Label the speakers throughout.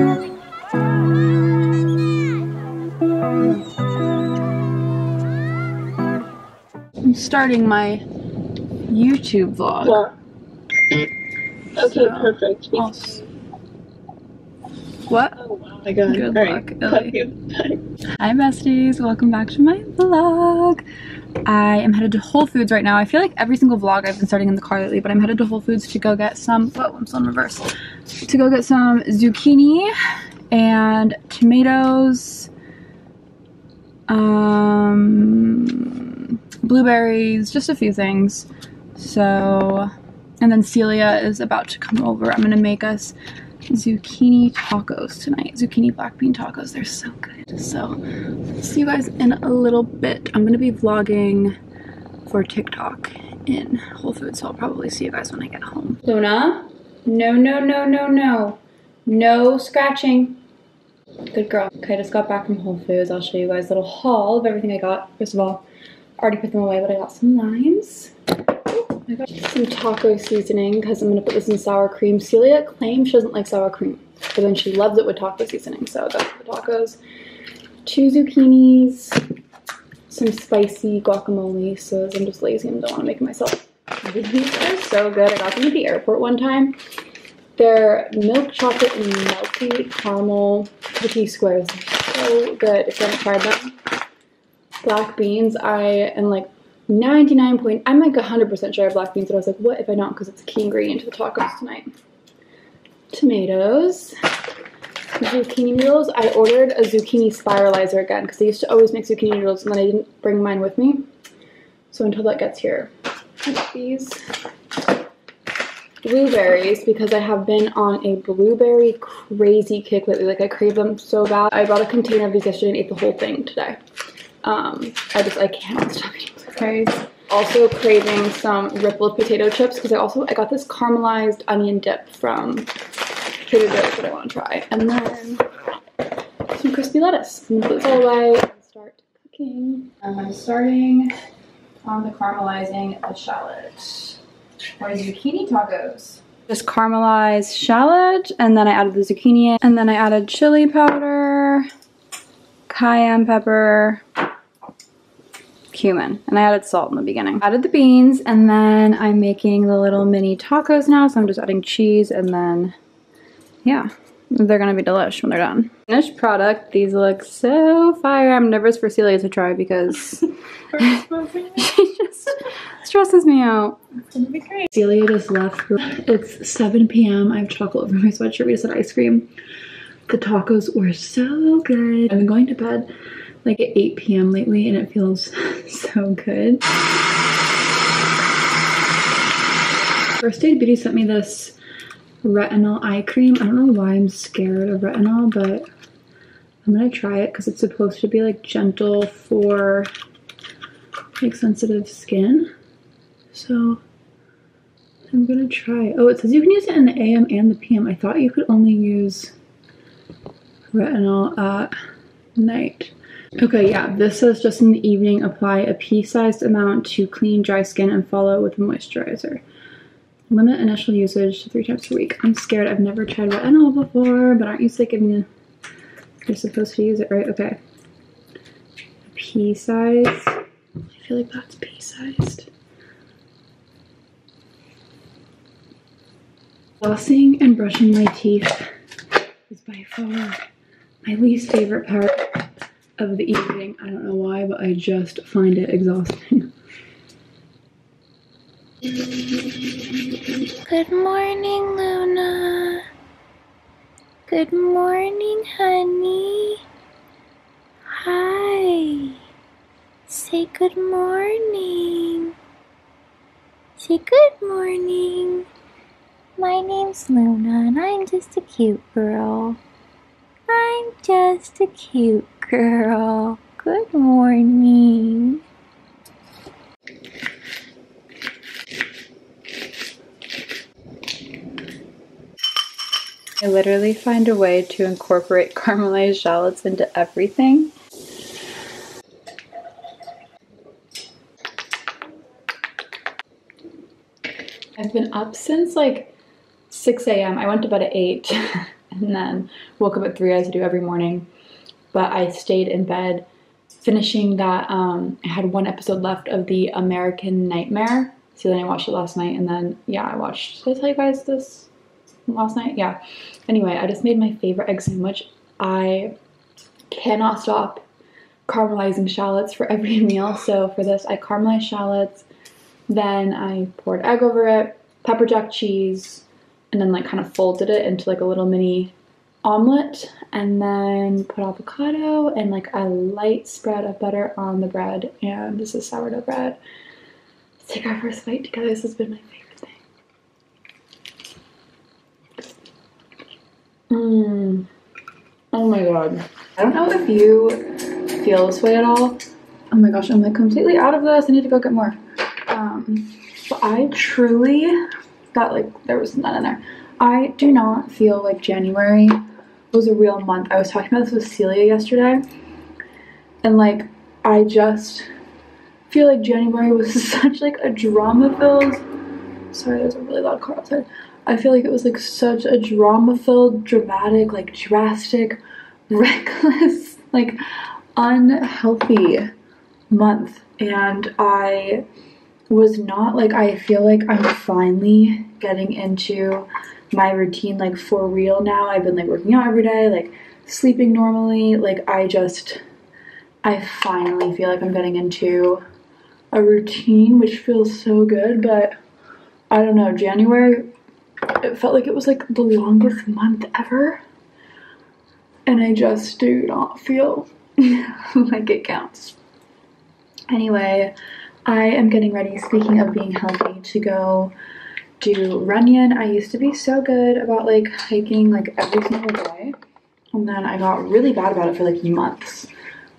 Speaker 1: I'm starting my YouTube vlog.
Speaker 2: Well, okay,
Speaker 1: So,
Speaker 2: perfect.
Speaker 1: I'll What?
Speaker 2: Oh wow, my god.
Speaker 1: Good
Speaker 2: All
Speaker 1: luck,
Speaker 2: right.
Speaker 1: Ellie.
Speaker 2: Love you.
Speaker 1: Hi besties, welcome back to my vlog. I am headed to Whole Foods right now. I feel like every single vlog I've been starting in the car lately, but I'm headed to Whole Foods to go get some, whoa, I'm still in reverse. To go get some zucchini and tomatoes, um, blueberries, just a few things. So, and then Celia is about to come over. I'm gonna make us zucchini tacos tonight. Zucchini black bean tacos. They're so good. So, see you guys in a little bit. I'm gonna be vlogging for TikTok in Whole Foods, so I'll probably see you guys when I get home. Luna, no, no, no, no, no. No scratching. Good girl. Okay, I just got back from Whole Foods. I'll show you guys a little haul of everything I got. First of all, I already put them away, but I got some limes. I got some taco seasoning because I'm gonna put this in sour cream. Celia claims she doesn't like sour cream, but then she loves it with taco seasoning. So that's the tacos. Two zucchinis, some spicy guacamole. So I'm just lazy and don't want to make it myself. These are so good. I got them at the airport one time. They're milk chocolate and melty caramel cookie squares. They're so good. If you haven't tried them, black beans. I am like 99 point, I'm like 100% sure I have black beans, but I was like, what if I don't? Because it's a key ingredient to the tacos tonight. Tomatoes, zucchini noodles. I ordered a zucchini spiralizer again because I used to always make zucchini noodles and then I didn't bring mine with me. So until that gets here, Got these blueberries because I have been on a blueberry crazy kick lately. Like I crave them so bad. I bought a container of these yesterday and ate the whole thing today. Um, I just I can't stop eating blueberries. Also craving some rippled potato chips because I also I got this caramelized onion dip from Trader Joe's that I want to try, and then some crispy lettuce. I'm gonna put this all away and start cooking. I'm starting on the caramelizing the shallot or zucchini tacos. Just caramelized shallot, and then I added the zucchini, in, and then I added chili powder, cayenne pepper, cumin, and I added salt in the beginning. Added the beans, and then I'm making the little mini tacos now, so I'm just adding cheese, and then, yeah, they're gonna be delish when they're done. Finished product, these look so fire. I'm nervous for Celia to try because she just stresses me out.
Speaker 2: It's gonna be great.
Speaker 1: Celia just left. It's 7 p.m. I have chocolate over my sweatshirt. We just had ice cream. The tacos were so good. I've been going to bed like at 8 p.m. lately and it feels so good. First Aid Beauty sent me this retinol eye cream. I don't know why I'm scared of retinol, but I'm gonna try it because it's supposed to be like gentle for like sensitive skin. So I'm gonna try. Oh, it says you can use it in the AM and the PM. I thought you could only use retinol at night. Okay, yeah, this says just in the evening, apply a pea-sized amount to clean dry skin and follow with a moisturizer. Limit initial usage to three times a week. I'm scared. I've never tried retinol before, but aren't you like giving you? You're supposed to use it, right? Okay. Pea size. I feel like that's pea sized. Flossing and brushing my teeth is by far my least favorite part of the evening. I don't know why, but I just find it exhausting.
Speaker 3: Good morning, Luna. Good morning, honey. Hi. Say good morning. Say good morning. My name's Luna, and I'm just a cute girl. I'm just a cute girl. Good morning.
Speaker 1: I literally find a way to incorporate caramelized shallots into everything. I've been up since like 6 a.m. I went to bed at 8. and then woke up at three as I do every morning. But I stayed in bed finishing that. Um, I had one episode left of the American Nightmare. So then I watched it last night, and then yeah, I watched. Did I tell you guys this last night? Yeah. Anyway, I just made my favorite egg sandwich. I cannot stop caramelizing shallots for every meal. So for this, I caramelized shallots, then I poured egg over it, pepper jack cheese, and then like kind of folded it into like a little mini omelet, and then put avocado and like a light spread of butter on the bread. And this is sourdough bread. Let's take our first bite together. This has been my favorite thing. Mmm. Oh my god. I don't know if you feel this way at all. Oh my gosh, I'm like completely out of this. I need to go get more. Um, but I truly got like, there was none in there. I do not feel like January was a real month. I was talking about this with Celia yesterday. And like, I just feel like January was such like a drama filled. Sorry, there's a really loud car outside. I feel like it was like such a drama filled, dramatic, like drastic, reckless, like unhealthy month. And I was not like, I feel like I'm finally getting into my routine like for real now. I've been like working out every day, like sleeping normally. Like, I just, I finally feel like I'm getting into a routine, which feels so good. But I don't know, January it felt like it was like the longest month ever. And I just do not feel like it counts. Anyway, I am getting ready, speaking of being healthy, to go do Runyon. I used to be so good about like hiking like every single day. And then I got really bad about it for like months.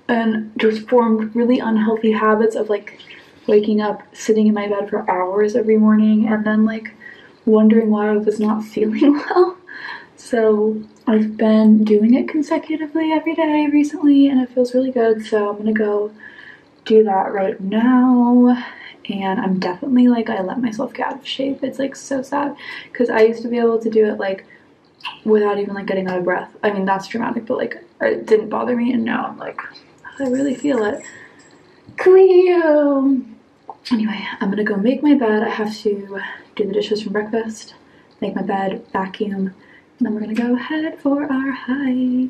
Speaker 1: And just formed really unhealthy habits of like waking up, sitting in my bed for hours every morning, and then like wondering why I was not feeling well. So I've been doing it consecutively every day recently and it feels really good. So I'm gonna go do that right now. And I'm definitely like, I let myself get out of shape. It's like so sad because I used to be able to do it like without even like getting out of breath. I mean, that's dramatic, but like it didn't bother me. And now I'm like, I really feel it. Cleo! Anyway, I'm gonna go make my bed. I have to do the dishes from breakfast, make my bed, vacuum, and then we're gonna go head for our hike.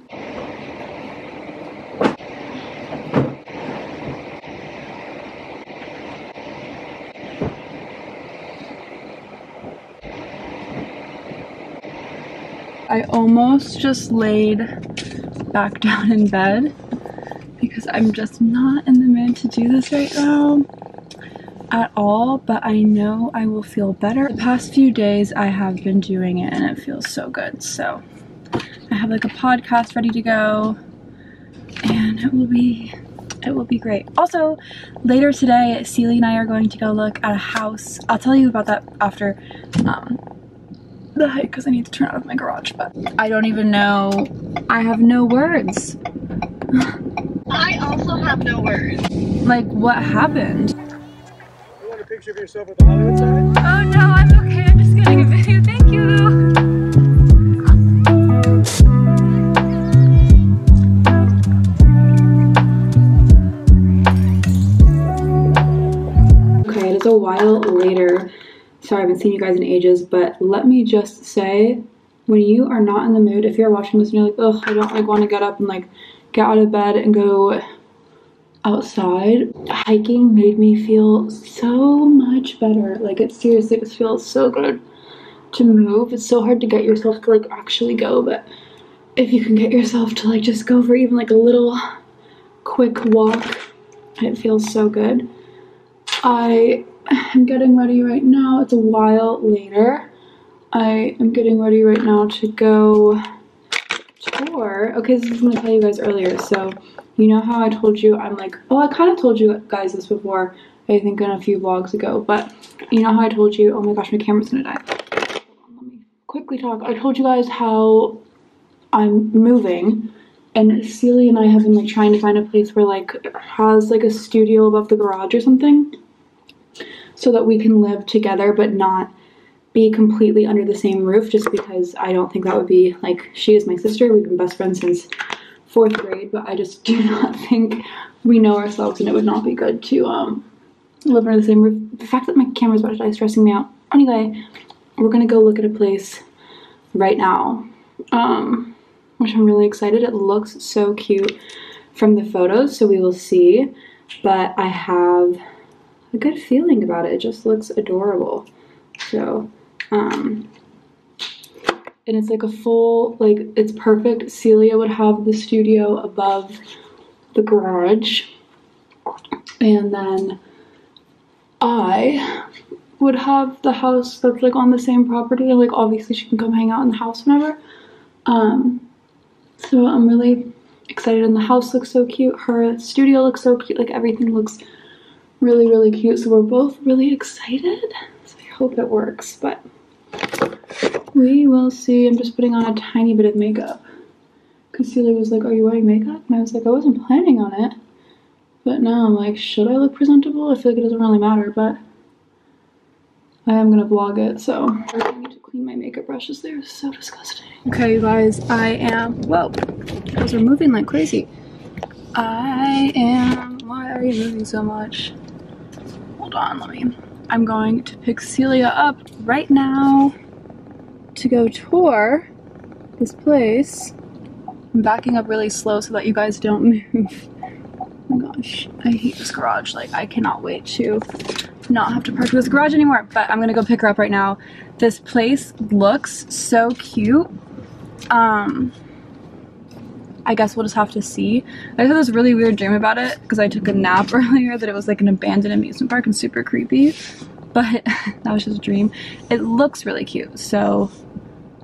Speaker 1: I almost just laid back down in bed because I'm just not in the mood to do this right now at all, but I know I will feel better. The past few days I have been doing it and it feels so good. So I have like a podcast ready to go and it will be it will be great. Also, later today, Celia and I are going to go look at a house. I'll tell you about that after um, the hike because I need to turn out of my garage, but I don't even know. I have no words.
Speaker 2: I also have no words.
Speaker 1: Like, what happened?
Speaker 4: You want a picture of yourself with the Hollywood sign?
Speaker 1: Oh no, I'm okay. I'm just getting a video. Thank you. Okay, it is a while later. Sorry, I haven't seen you guys in ages, but let me just say, when you are not in the mood, if you're watching this and you're like, ugh, I don't like want to get up and like get out of bed and go outside, hiking made me feel so much better. Like it seriously just feels so good to move. It's so hard to get yourself to like actually go, but if you can get yourself to like just go for even like a little quick walk, it feels so good. I am getting ready right now. It's a while later. I am getting ready right now to go tour. Okay, this is what I tell you guys earlier. So, you know how I told you I'm like, oh, I kind of told you guys this before, I think in a few vlogs ago, but you know how I told you, oh my gosh, my camera's gonna die. Let me quickly talk. I told you guys how I'm moving and Celia and I have been like trying to find a place where like has like a studio above the garage or something so that we can live together but not be completely under the same roof just because I don't think that would be like she is my sister. We've been best friends since fourth grade, but I just do not think we know ourselves and it would not be good to um live under the same roof. The fact that my camera's about to die is stressing me out. Anyway, we're gonna go look at a place right now. Um which I'm really excited. It looks so cute from the photos, so we will see. But I have a good feeling about it. It just looks adorable. So, um, and it's like a full, like, it's perfect. Celia would have the studio above the garage. And then I would have the house that's like on the same property. Like, obviously, she can come hang out in the house whenever. Um, so I'm really excited, and the house looks so cute. Her studio looks so cute. Like, everything looks really, really cute. So we're both really excited. So I hope it works, but we will see. I'm just putting on a tiny bit of makeup. Because Celia was like, Are you wearing makeup? And I was like, I wasn't planning on it. But now I'm like, Should I look presentable? I feel like it doesn't really matter, but I am gonna vlog it, so I need to clean my makeup brushes. They're so disgusting. Okay, you guys, I am. Whoa, those are moving like crazy. I am. Why are you moving so much? Hold on, let me. I'm going to pick Celia up right now to go tour this place. I'm backing up really slow so that you guys don't move. Oh my gosh, I hate this garage. Like, I cannot wait to not have to park in this garage anymore. But I'm gonna go pick her up right now. This place looks so cute. Um, I guess we'll just have to see. I had this really weird dream about it because I took a nap earlier that it was like an abandoned amusement park and super creepy. But that was just a dream. It looks really cute, so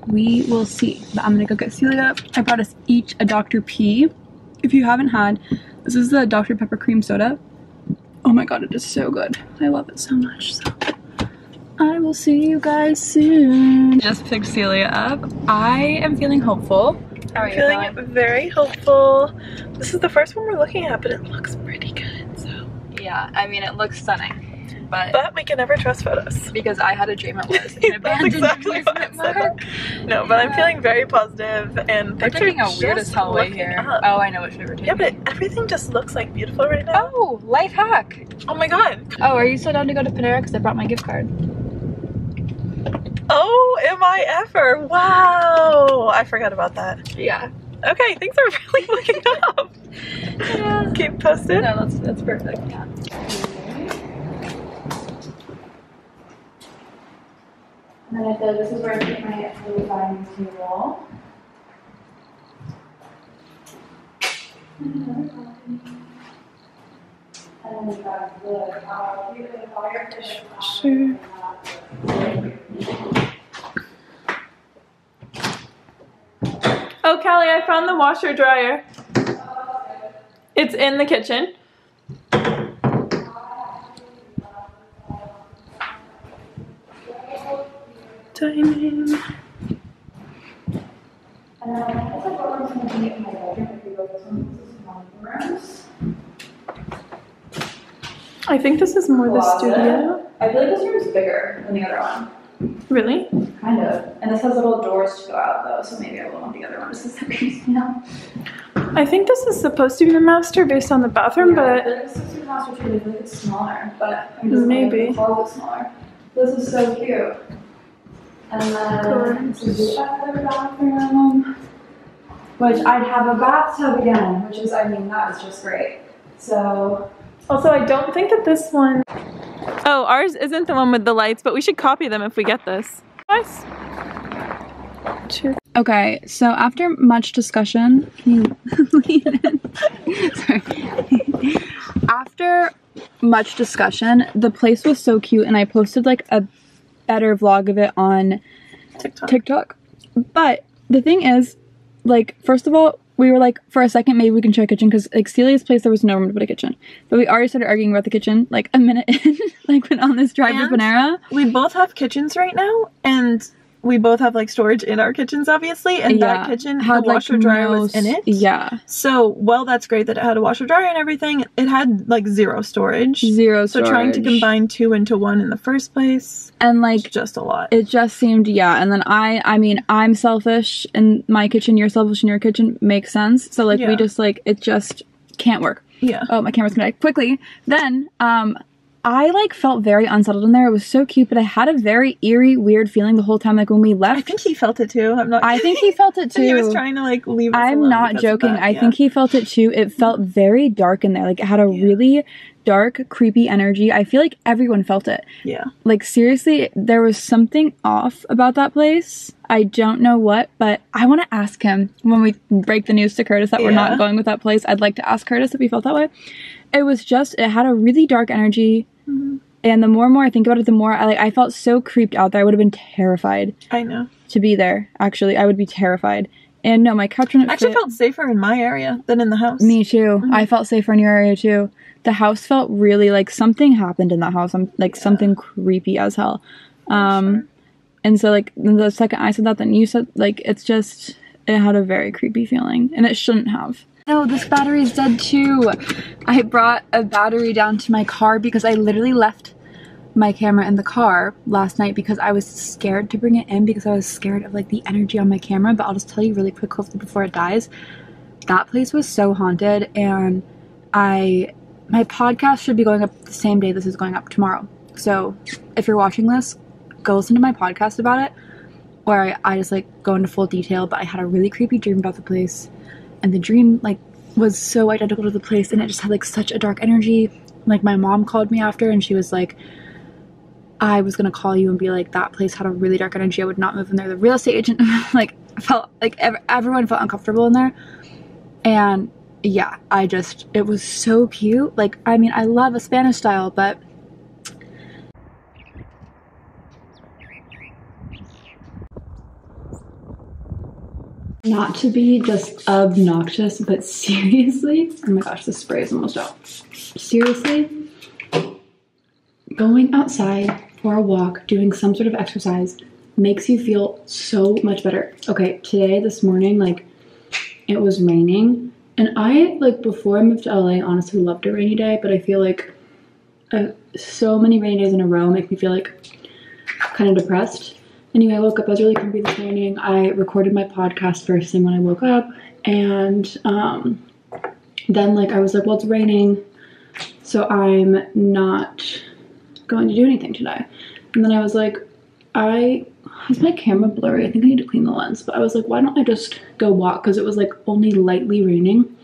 Speaker 1: we will see. But I'm gonna go get Celia. I brought us each a Dr. P. If you haven't had, this is the Dr. Pepper cream soda. Oh my god, it is so good. I love it so much. So I will see you guys soon. Just picked Celia up. I am feeling hopeful. How are
Speaker 2: I'm feeling
Speaker 1: feeling?
Speaker 2: very hopeful. This is the first one we're looking at, but it looks pretty good. So,
Speaker 1: Yeah, I mean, it looks stunning. But,
Speaker 2: but we can never trust photos.
Speaker 1: because I had a dream it was an abandoned
Speaker 2: exactly
Speaker 1: amusement park.
Speaker 2: No, but I'm feeling very positive, and
Speaker 1: We're taking a weird as
Speaker 2: just
Speaker 1: hell way
Speaker 2: looking
Speaker 1: here.
Speaker 2: up.
Speaker 1: Oh, I know way we're taking.
Speaker 2: Yeah, but everything just looks like beautiful right now.
Speaker 1: Oh, life hack.
Speaker 2: Oh my god.
Speaker 1: Oh, are you so down to go to Panera? Because I brought my gift card.
Speaker 2: Oh, am I ever? Wow. I forgot about that.
Speaker 1: Yeah.
Speaker 2: Okay, things are really looking up.
Speaker 1: Yeah.
Speaker 2: Keep posted.
Speaker 1: No, that's that's perfect. Yeah. And then I said, this is where I keep my little dining table. And then we've got the, we have the. Uh,
Speaker 2: sure. Oh, Callie, I found the washer dryer. Oh, it's in the kitchen.
Speaker 1: Rooms.
Speaker 2: I think this is more the studio.
Speaker 1: I feel like this room is bigger than the other one.
Speaker 2: Really?
Speaker 1: Kind of. And this has little doors to go out though, so maybe I will want the other one just because that creeps me out.
Speaker 2: I think this is supposed to be the master based on the bathroom, but
Speaker 1: this is super master too. I it's smaller, but I'm just
Speaker 2: Maybe.
Speaker 1: the closet smaller. This is so cute. And then this is the other bathroom, which I'd have a bathtub again, which is I mean that is just great. So
Speaker 2: also I don't think that this one. Oh, ours isn't the one with the lights, but we should copy them if we get this. Nice. Cheers.
Speaker 1: Okay, so after much discussion, can you lean in? Sorry. after much discussion, the place was so cute, and I posted like a better vlog of it on
Speaker 2: TikTok.
Speaker 1: TikTok. But the thing is, like, first of all, we were like, for a second, maybe we can share a kitchen because, like, Celia's place, there was no room to put a kitchen. But we already started arguing about the kitchen like a minute in, like, when on this drive to
Speaker 2: And-
Speaker 1: Panera.
Speaker 2: We both have kitchens right now, and we both have like storage in our kitchens, obviously, and that kitchen had the washer dryer
Speaker 1: no
Speaker 2: was in it.
Speaker 1: Yeah,
Speaker 2: So, well, that's great that it had a washer dryer and everything. It had like zero storage.
Speaker 1: zero.
Speaker 2: So trying to combine two into one in the first place,
Speaker 1: and like
Speaker 2: just a lot.
Speaker 1: it just seemed yeah and then i i mean i'm selfish in my kitchen you're selfish in your kitchen makes sense so like
Speaker 2: Yeah.
Speaker 1: we just like it just can't work
Speaker 2: yeah.
Speaker 1: oh my camera's gonna die quickly then um i like felt very unsettled in there it was so cute but i had a very eerie weird feeling the whole time like when we left, I
Speaker 2: think he felt it too. I'm not.
Speaker 1: i think he felt it too
Speaker 2: he was trying to like leave. Us
Speaker 1: I'm
Speaker 2: alone
Speaker 1: not joking.
Speaker 2: that,
Speaker 1: I
Speaker 2: yeah.
Speaker 1: think he felt it too. It felt very dark in there. Like it had a
Speaker 2: Yeah.
Speaker 1: really dark, creepy energy. I feel like everyone felt it.
Speaker 2: Yeah.
Speaker 1: Like seriously, there was something off about that place. I don't know what, but I want to ask him when we break the news to Curtis that we're not going with that place. I'd like to ask Curtis if he felt that way. It was just it had a really dark energy.
Speaker 2: Mm-hmm.
Speaker 1: And the more and more I think about it, the more I like I felt so creeped out there. I would have been terrified
Speaker 2: I know.
Speaker 1: to be there. Actually, I would be terrified. And no, my couch wouldn't
Speaker 2: I actually
Speaker 1: fit.
Speaker 2: felt safer in my area than in the house.
Speaker 1: Me too. I felt safer in your area too. The house felt really like something happened in that house. I'm like something creepy as hell. Um and so like the second I said that then you said like it's just it had a very creepy feeling and it shouldn't have. No, this battery's dead too. I brought a battery down to my car because I literally left my camera in the car last night because I was scared to bring it in because I was scared of like the energy on my camera. But I'll just tell you really quick, hopefully before it dies. That place was so haunted, and I my podcast should be going up the same day this is going up tomorrow. So if you're watching this, go listen to my podcast about it, where I, I just like go into full detail. But I had a really creepy dream about the place, and the dream like was so identical to the place, and it just had like such a dark energy. Like my mom called me after, and she was like. I was gonna call you and be like, that place had a really dark energy. I would not move in there. The real estate agent, like, felt like ev- everyone felt uncomfortable in there. And yeah, I just, it was so cute. Like, I mean, I love a Spanish style, but. Not to be just obnoxious, but seriously, oh my gosh, the spray is almost out. Seriously, going outside for a walk, doing some sort of exercise makes you feel so much better. Okay, today, this morning, like it was raining, and I like before I moved to LA, honestly loved a rainy day, but I feel like uh, so many rainy days in a row make me feel like kind of depressed. Anyway, I woke up, I was really comfy this morning. I recorded my podcast first thing when I woke up, and um, then like I was like, well, it's raining, so I'm not going to do anything today. And then I was like, I is my camera blurry? I think I need to clean the lens. But I was like, why don't I just go walk? Because it was like only lightly raining.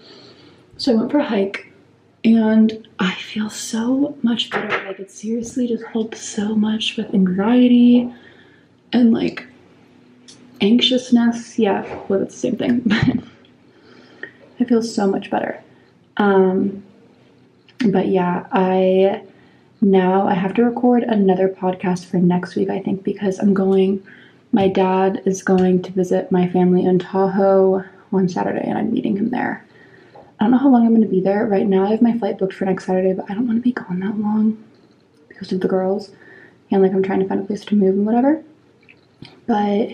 Speaker 1: So I went for a hike and I feel so much better. Like it seriously just helps so much with anxiety and like anxiousness. Yeah, well that's the same thing. But I feel so much better. Um but yeah, I now I have to record another podcast for next week, I think, because I'm going. My dad is going to visit my family in Tahoe on Saturday, and I'm meeting him there. I don't know how long I'm going to be there. Right now, I have my flight booked for next Saturday, but I don't want to be gone that long because of the girls. And like, I'm trying to find a place to move and whatever. But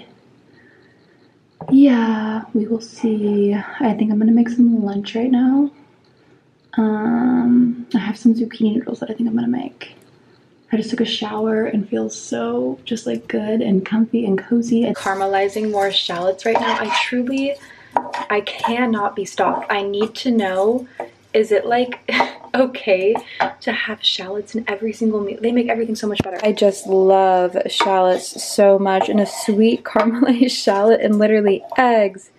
Speaker 1: yeah, we will see. I think I'm to make some lunch right now. Um, I have some zucchini noodles that I think I'm gonna make. I just took a shower and feel so just like good and comfy and cozy. And caramelizing more shallots right now. I truly, I cannot be stopped. I need to know, is it like okay to have shallots in every single meal? They make everything so much better. I just love shallots so much and a sweet caramelized shallot and literally eggs,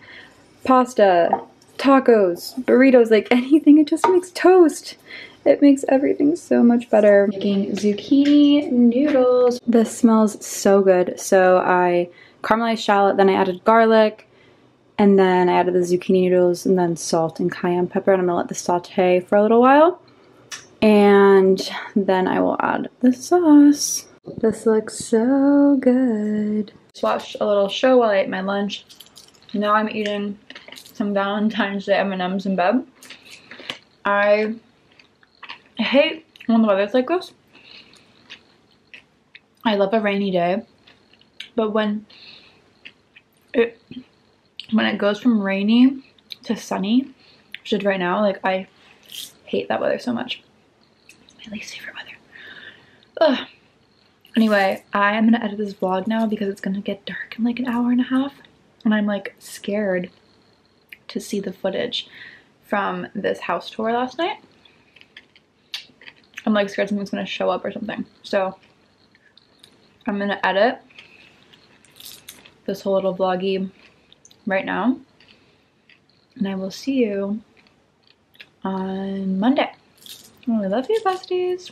Speaker 1: pasta, tacos, burritos, like anything. It just makes toast. It makes everything so much better. Making zucchini noodles. This smells so good. So I caramelized shallot, then I added garlic, and then I added the zucchini noodles, and then salt and cayenne pepper. And I'm gonna let this saute for a little while. And then I will add the sauce. This looks so good. Just watched a little show while I ate my lunch. Now I'm eating some Valentine's Day M&Ms in bed. I hate when the weather's like this. I love a rainy day, but when it when it goes from rainy to sunny, which is right now, like I hate that weather so much. My least favorite weather. Ugh. Anyway, I am gonna edit this vlog now because it's gonna get dark in like an hour and a half. And I'm like scared to see the footage from this house tour last night. I'm like scared something's gonna show up or something. So I'm gonna edit this whole little vloggy right now. And I will see you on Monday. I love you, besties.